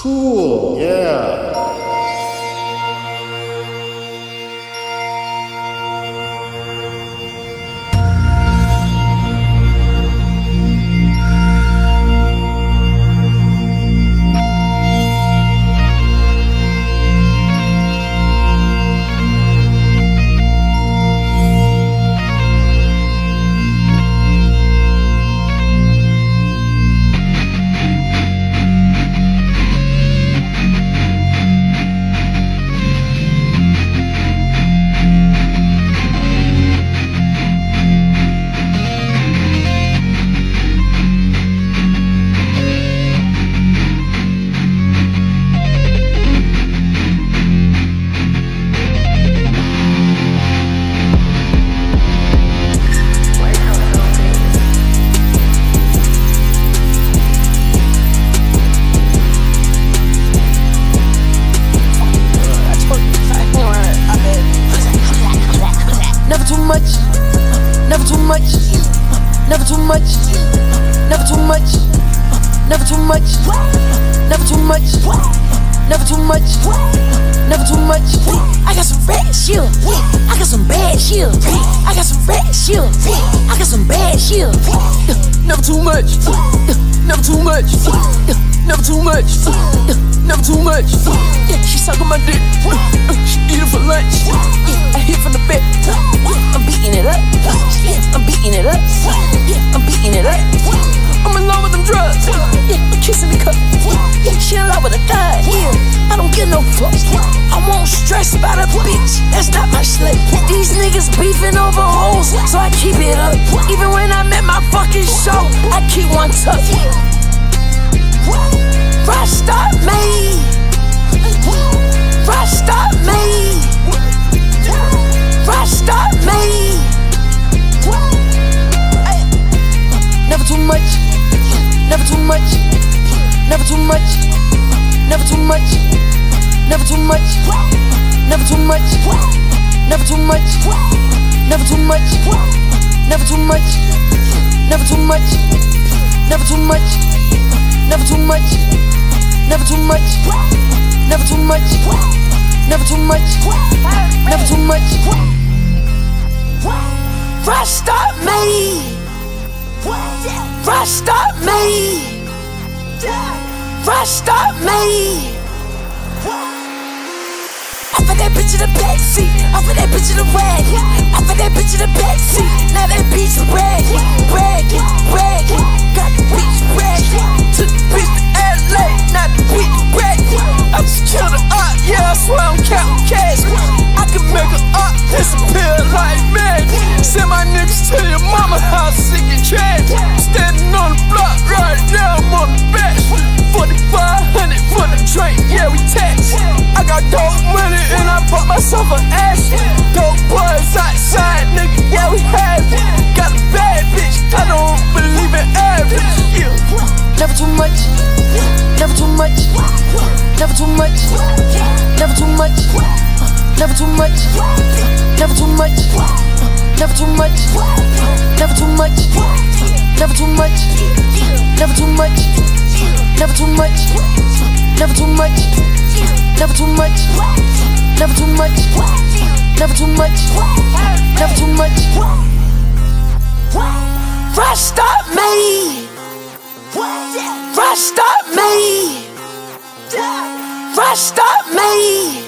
Cool, yeah. Too much, never too much, never too much, never too much, never too much, never too much, never too much, never too much. I got some bad shit. I got some bad shit. I got some bad shit. I got some bad shit. Never too much, never too much, never too much, never too much. She suck on my dick. She eat it for lunch. I won't stress about a bitch. That's not my slave. These niggas beefing over hoes, so I keep it up. Even when I'm at my fucking show, I keep one tuck. Rockstar made. Rockstar made. Rockstar made. Never too much. Never too much. Never too much. Never too much. Never too much. Never too much. Never too much. Never too much. Never too much. Never too much. Never too much. Never too much. Never too much. Never too much. Never too much. Never too much. Rockstar made. Rockstar made. Rockstar made. Off of that bitch in the backseat. Off of that bitch in the rag. Off of that bitch in the backseat. Now that bitch bragging, bragging, bragging. Got the bitch bragging. Took the bitch to LA. Now the bitch bragging. I just killed her up. Yeah, I swear I'm counting cash. I can make her up disappear like magic. Send my niggas to your mama house sick and trash. Standing on the block Never too much. Never too much. Never too much. Never too much. Never too much. Never too much. Never too much. Never too much. Never too much. Never too much. Never too much. Never too much. Never too much. Never too much. Stop up me.